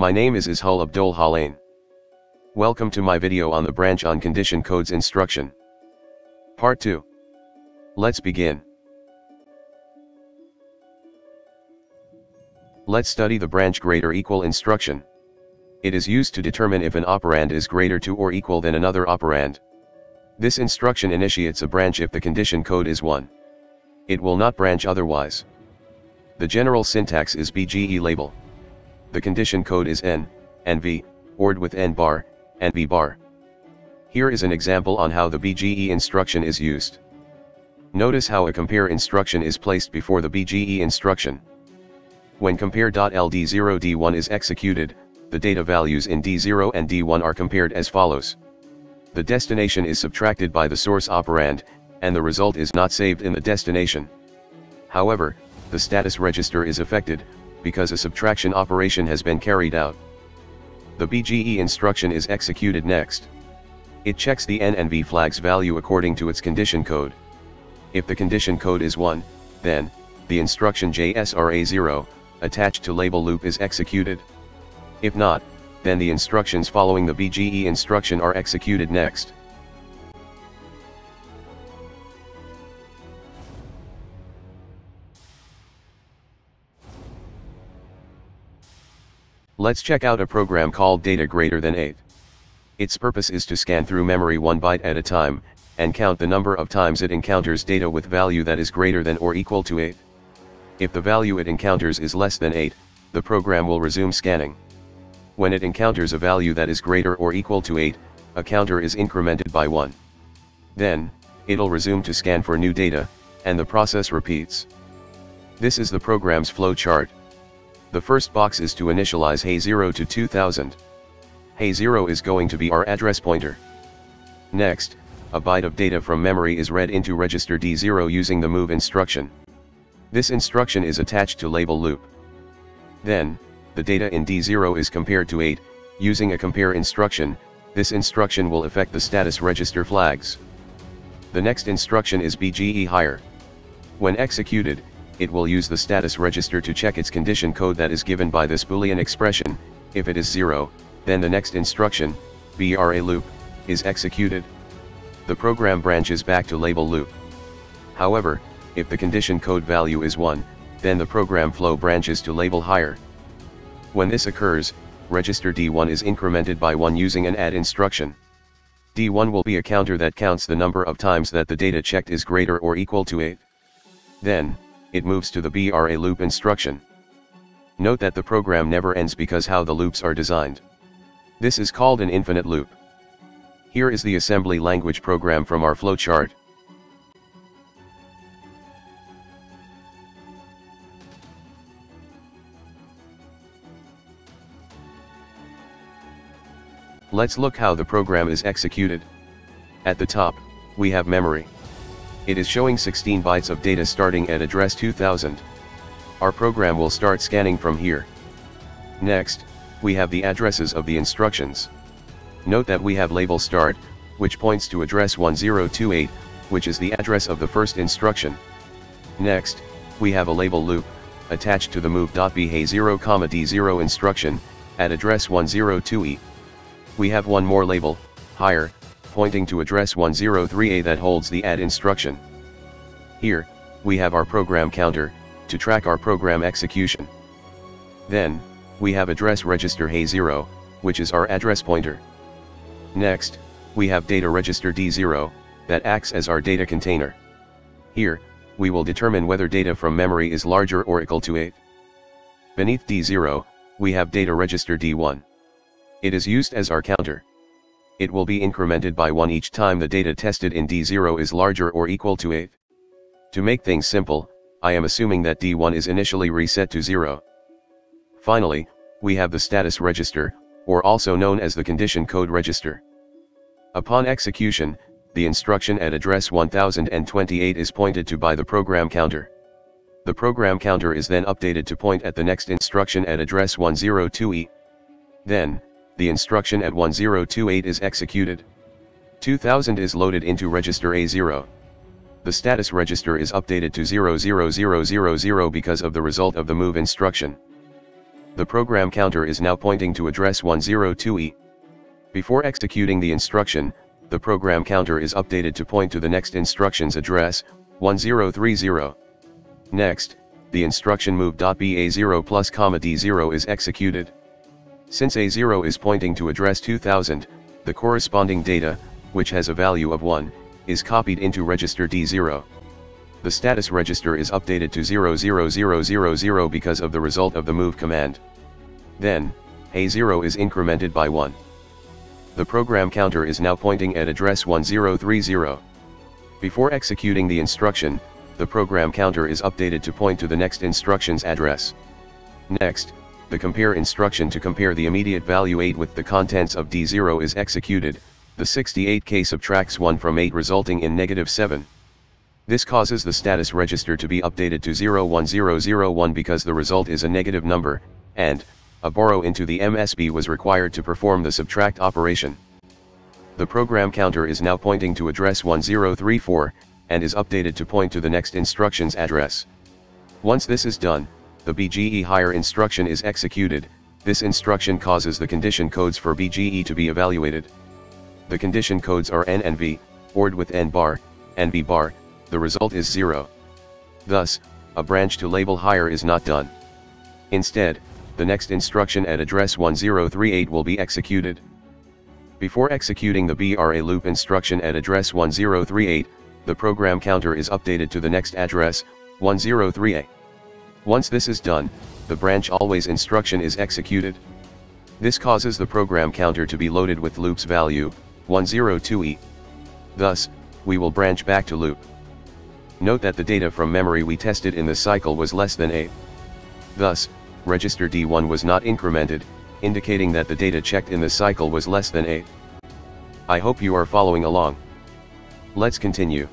My name is Izhal Abdul Halin. Welcome to my video on the branch on condition codes instruction. Part 2. Let's begin. Let's study the branch greater equal instruction. It is used to determine if an operand is greater to or equal than another operand. This instruction initiates a branch if the condition code is 1. It will not branch otherwise. The general syntax is BGE label. The condition code is N, NV, ORed with N bar, NV bar. Here is an example on how the BGE instruction is used. Notice how a compare instruction is placed before the BGE instruction. When compare.ld0d1 is executed, the data values in D0 and D1 are compared as follows. The destination is subtracted by the source operand, and the result is not saved in the destination. However, the status register is affected, because a subtraction operation has been carried out. The BGE instruction is executed next. It checks the N and V flags value according to its condition code. If the condition code is 1, then, the instruction JSRA0, attached to label loop is executed. If not, then the instructions following the BGE instruction are executed next. Let's check out a program called data greater than 8. Its purpose is to scan through memory one byte at a time, and count the number of times it encounters data with value that is greater than or equal to 8. If the value it encounters is less than 8, the program will resume scanning. When it encounters a value that is greater or equal to 8, a counter is incremented by 1. Then, it'll resume to scan for new data, and the process repeats. This is the program's flow chart. The first box is to initialize A0 to 2000. A0 is going to be our address pointer. Next, a byte of data from memory is read into register D0 using the move instruction. This instruction is attached to label loop. Then, the data in D0 is compared to 8, using a compare instruction, this instruction will affect the status register flags. The next instruction is BGE higher. When executed, it will use the status register to check its condition code that is given by this boolean expression, if it is 0, then the next instruction, BRA loop, is executed. The program branches back to label loop. However, if the condition code value is 1, then the program flow branches to label higher. When this occurs, register D1 is incremented by 1 using an add instruction. D1 will be a counter that counts the number of times that the data checked is greater or equal to 8. Then, it moves to the BRA loop instruction. Note that the program never ends because how the loops are designed. This is called an infinite loop. Here is the assembly language program from our flowchart. Let's look how the program is executed. At the top, we have memory. It is showing 16 bytes of data starting at address 2000. Our program will start scanning from here. Next, we have the addresses of the instructions. Note that we have label start, which points to address 1028, which is the address of the first instruction. Next, we have a label loop, attached to the move.ba0, d0 instruction, at address 102e. We have one more label, higher, pointing to address 103A that holds the add instruction. Here, we have our program counter, to track our program execution. Then, we have address register A0, which is our address pointer. Next, we have data register D0, that acts as our data container. Here, we will determine whether data from memory is larger or equal to 8. Beneath D0, we have data register D1. It is used as our counter it will be incremented by 1 each time the data tested in D0 is larger or equal to 8. To make things simple, I am assuming that D1 is initially reset to 0. Finally, we have the status register, or also known as the condition code register. Upon execution, the instruction at address 1028 is pointed to by the program counter. The program counter is then updated to point at the next instruction at address 102e. Then, the instruction at 1028 is executed. 2000 is loaded into register A0. The status register is updated to 00000 because of the result of the move instruction. The program counter is now pointing to address 102E. Before executing the instruction, the program counter is updated to point to the next instruction's address, 1030. Next, the instruction move.ba0 plus comma d0 is executed. Since a0 is pointing to address 2000, the corresponding data, which has a value of 1, is copied into register D0. The status register is updated to 00000 because of the result of the move command. Then, A0 is incremented by 1. The program counter is now pointing at address 1030. Before executing the instruction, the program counter is updated to point to the next instruction's address. Next, the compare instruction to compare the immediate value 8 with the contents of D0 is executed, the 68K subtracts 1 from 8 resulting in negative 7. This causes the status register to be updated to 01001 because the result is a negative number, and, a borrow into the MSB was required to perform the subtract operation. The program counter is now pointing to address 1034, and is updated to point to the next instruction's address. Once this is done, the BGE higher instruction is executed, this instruction causes the condition codes for BGE to be evaluated. The condition codes are N and V, ORed with N bar, and bar, the result is 0. Thus, a branch to label higher is not done. Instead, the next instruction at address 1038 will be executed. Before executing the BRA loop instruction at address 1038, the program counter is updated to the next address, 103A. Once this is done, the branch always instruction is executed. This causes the program counter to be loaded with loop's value, 102e. Thus, we will branch back to loop. Note that the data from memory we tested in the cycle was less than 8. Thus, register D1 was not incremented, indicating that the data checked in the cycle was less than 8. I hope you are following along. Let's continue.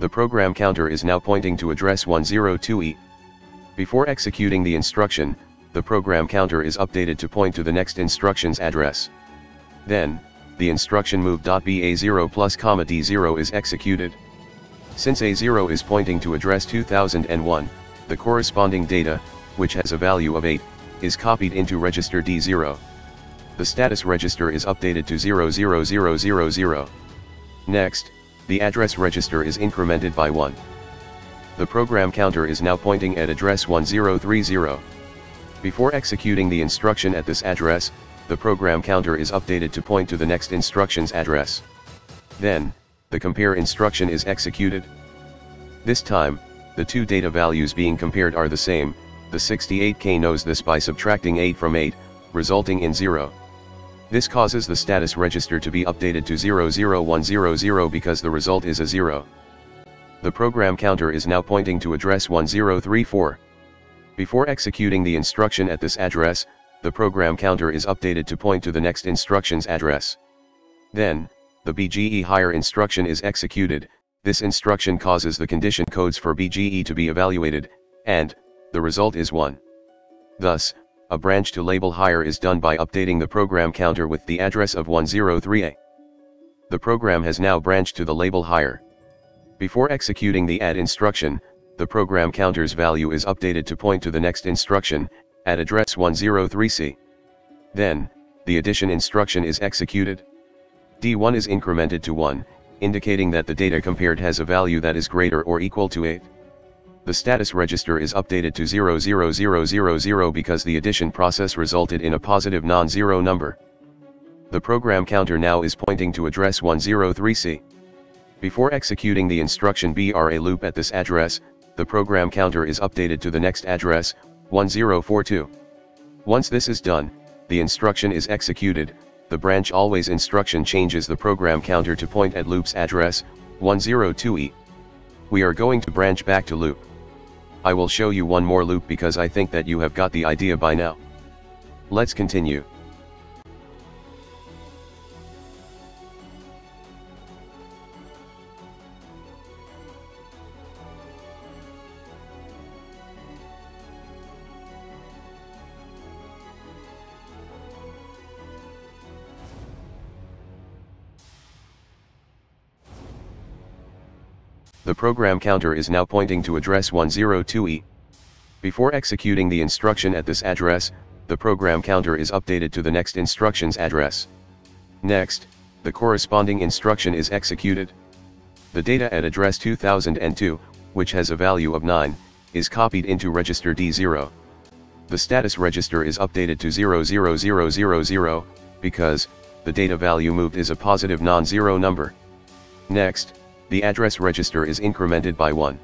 The program counter is now pointing to address 102E. Before executing the instruction, the program counter is updated to point to the next instruction's address. Then, the instruction move.ba0 plus comma d0 is executed. Since a0 is pointing to address 2001, the corresponding data, which has a value of 8, is copied into register D0. The status register is updated to 00000. Next, the address register is incremented by 1. The program counter is now pointing at address 1030. Before executing the instruction at this address, the program counter is updated to point to the next instruction's address. Then, the compare instruction is executed. This time, the two data values being compared are the same, the 68K knows this by subtracting 8 from 8, resulting in 0. This causes the status register to be updated to 00100 because the result is a 0. The program counter is now pointing to address 1034. Before executing the instruction at this address, the program counter is updated to point to the next instruction's address. Then, the BGE higher instruction is executed, this instruction causes the condition codes for BGE to be evaluated, and, the result is 1. Thus, a branch to label higher is done by updating the program counter with the address of 103A. The program has now branched to the label higher. Before executing the add instruction, the program counter's value is updated to point to the next instruction, at address 103C. Then, the addition instruction is executed. D1 is incremented to 1, indicating that the data compared has a value that is greater or equal to 8 the status register is updated to 00000 because the addition process resulted in a positive non-zero number. The program counter now is pointing to address 103C. Before executing the instruction BRA loop at this address, the program counter is updated to the next address, 1042. Once this is done, the instruction is executed, the branch always instruction changes the program counter to point at loop's address, 102E. We are going to branch back to loop. I will show you one more loop because I think that you have got the idea by now. Let's continue. The program counter is now pointing to address 102E. Before executing the instruction at this address, the program counter is updated to the next instruction's address. Next, the corresponding instruction is executed. The data at address 2002, which has a value of 9, is copied into register D0. The status register is updated to 00000, because, the data value moved is a positive non-zero number. Next, the address register is incremented by 1.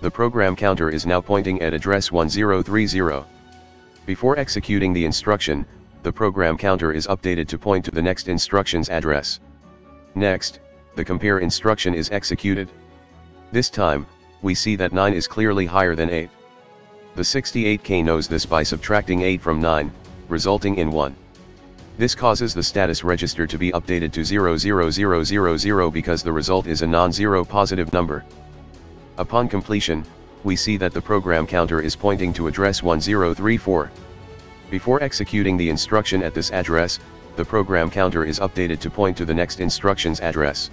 The program counter is now pointing at address 1030. Before executing the instruction, the program counter is updated to point to the next instruction's address. Next, the compare instruction is executed. This time, we see that 9 is clearly higher than 8. The 68K knows this by subtracting 8 from 9, resulting in 1. This causes the status register to be updated to 00000 because the result is a non-zero positive number. Upon completion, we see that the program counter is pointing to address 1034. Before executing the instruction at this address, the program counter is updated to point to the next instruction's address.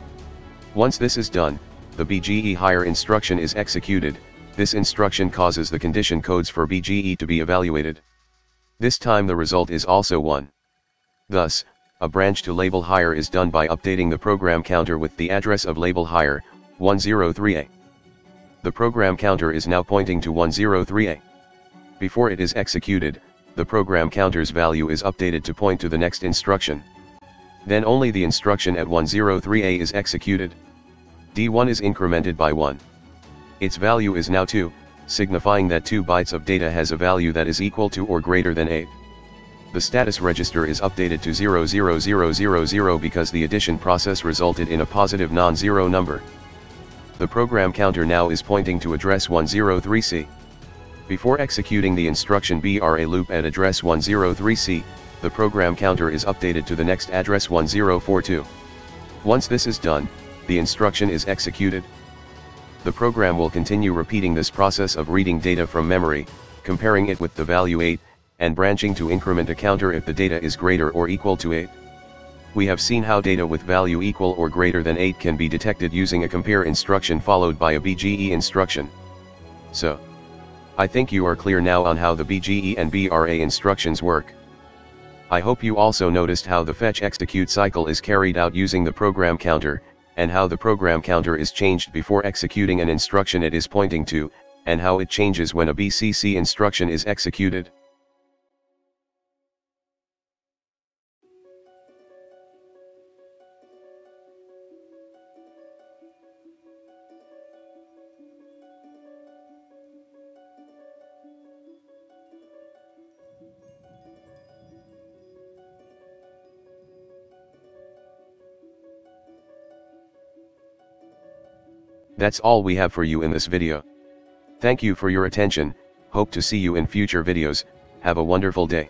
Once this is done, the BGE higher instruction is executed, this instruction causes the condition codes for BGE to be evaluated. This time the result is also 1. Thus, a branch to label higher is done by updating the program counter with the address of label higher, 103A. The program counter is now pointing to 103A. Before it is executed, the program counter's value is updated to point to the next instruction. Then only the instruction at 103A is executed. D1 is incremented by 1. Its value is now 2, signifying that 2 bytes of data has a value that is equal to or greater than 8. The status register is updated to 00000 because the addition process resulted in a positive non-zero number. The program counter now is pointing to address 103C. Before executing the instruction BRA loop at address 103C, the program counter is updated to the next address 1042. Once this is done, the instruction is executed. The program will continue repeating this process of reading data from memory, comparing it with the value 8, and branching to increment a counter if the data is greater or equal to 8. We have seen how data with value equal or greater than 8 can be detected using a compare instruction followed by a BGE instruction. So, I think you are clear now on how the BGE and BRA instructions work. I hope you also noticed how the fetch execute cycle is carried out using the program counter, and how the program counter is changed before executing an instruction it is pointing to, and how it changes when a BCC instruction is executed. That's all we have for you in this video. Thank you for your attention, hope to see you in future videos, have a wonderful day.